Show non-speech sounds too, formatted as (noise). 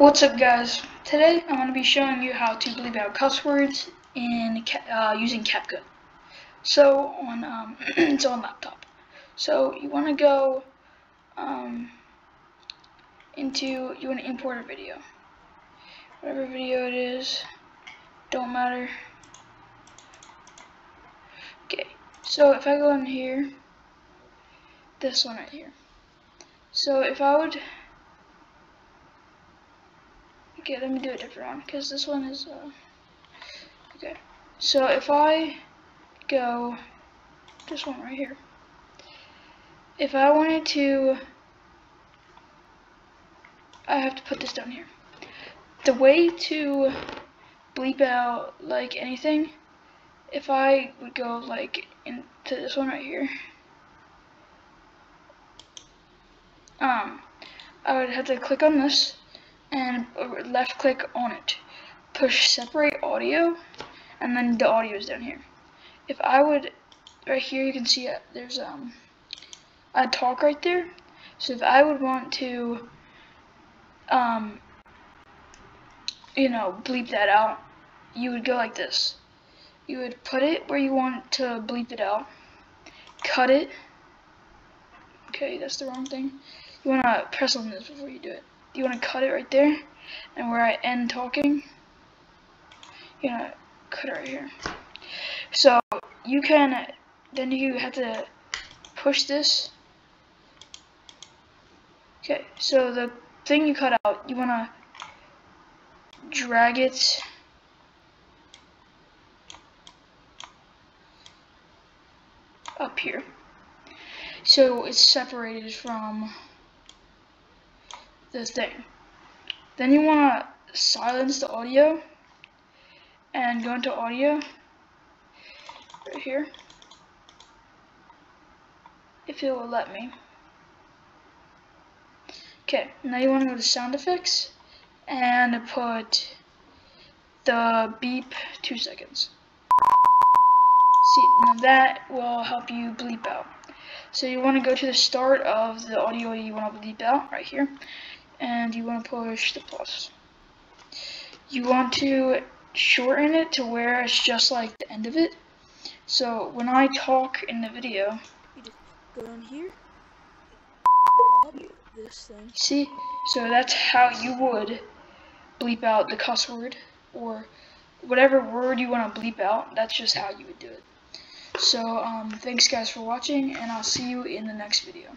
What's up guys? Today I'm going to be showing you how to bleep out cuss words in uh, using CapCut. So on um, (clears throat) it's on laptop. So you want to go um, into you want to import a video, whatever video it is, don't matter. Okay, so if I go in here, this one right here. So if I would Okay, let me do a different one because this one is uh, okay. So if I go this one right here, if I wanted to, I have to put this down here. The way to bleep out like anything, if I would go like into this one right here, um, I would have to click on this and left click on it. Push separate audio and then the audio is down here. If I would, right here you can see it, there's um, a talk right there. So if I would want to, um, you know, bleep that out, you would go like this. You would put it where you want to bleep it out, cut it. Okay, that's the wrong thing. You want to press on this before you do it you want to cut it right there? And where I end talking? You know cut it right here. So you can then you have to push this. Okay so the thing you cut out you want to drag it. Up here. So it's separated from this thing. Then you want to silence the audio and go into audio right here if it will let me. Okay, now you want to go to sound effects and put the beep two seconds. See, now that will help you bleep out. So you want to go to the start of the audio you want to bleep out right here and you want to push the plus. You want to shorten it to where it's just like the end of it. So when I talk in the video, you just go down here. This thing. See, so that's how you would bleep out the cuss word or whatever word you want to bleep out. That's just how you would do it. So um, thanks guys for watching, and I'll see you in the next video.